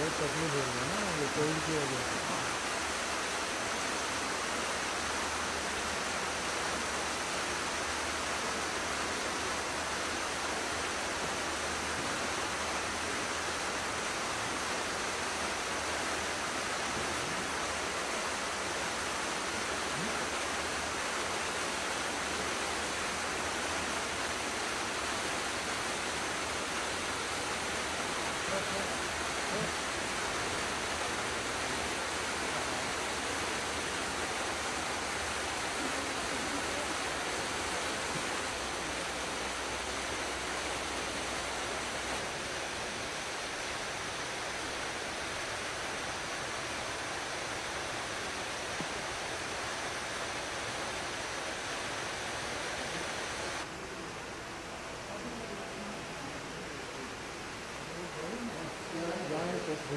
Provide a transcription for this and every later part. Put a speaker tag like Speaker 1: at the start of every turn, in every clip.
Speaker 1: बहुत तकलीफ़ हो रही है ना ये कोविड की वजह से।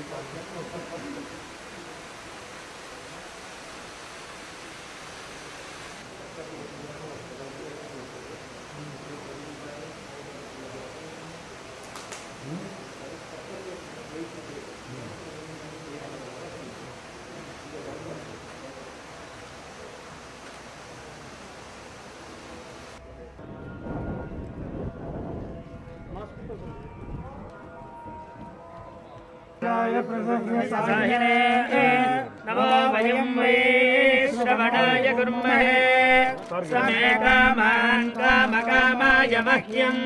Speaker 2: どうぞ。नमो वयं वै श्रवणाय कुर्महे। समे कामान् कामकामाय मह्यम्।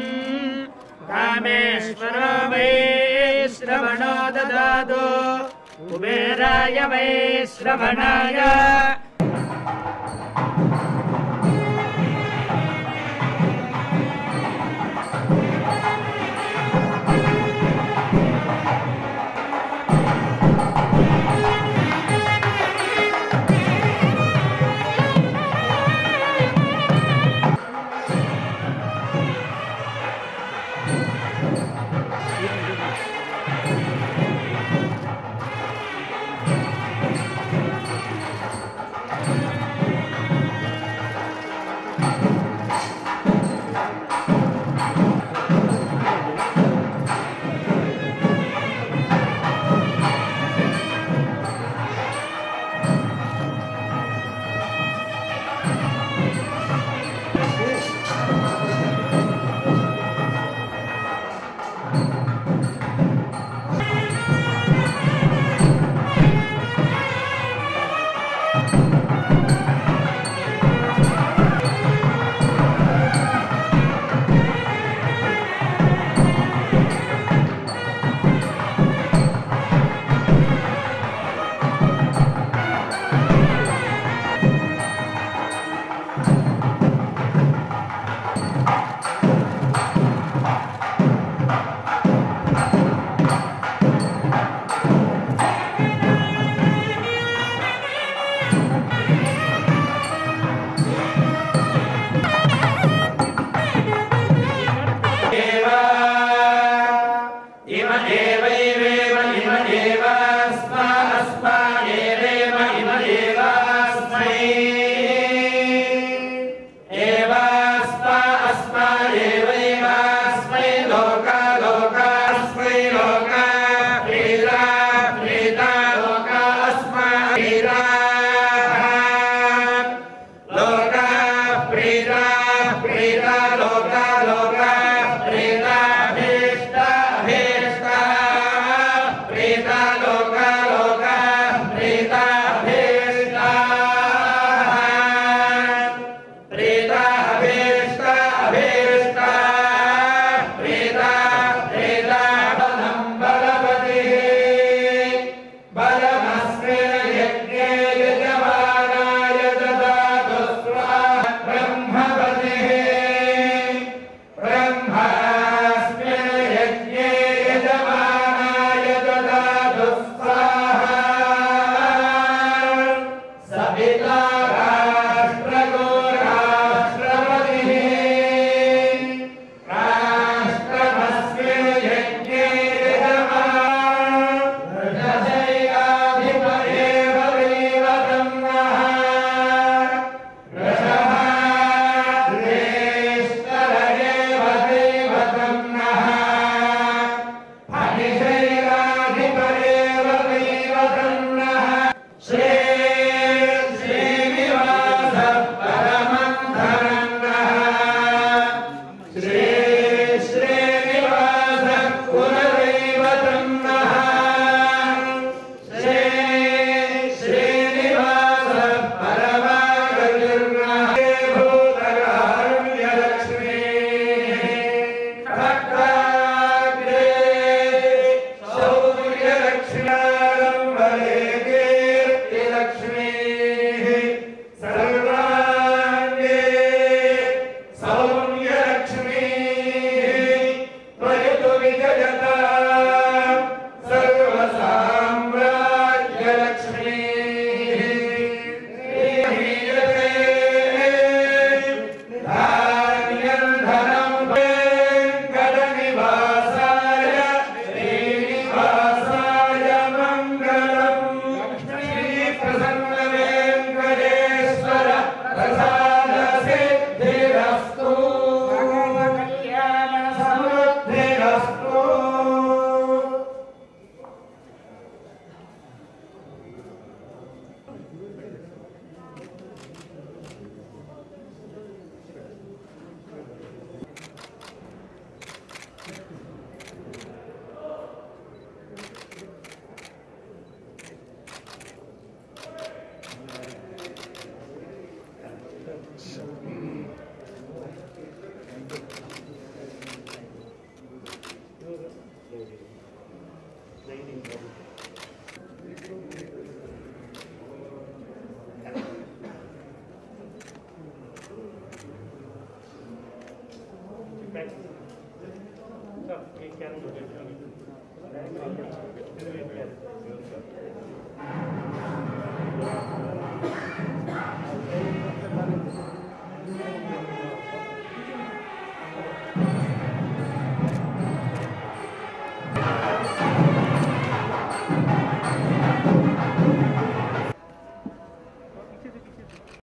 Speaker 2: कामेश्वरो वै श्रवणो ददातु। कुबेराय वै श्रवणाय Prida बेटा।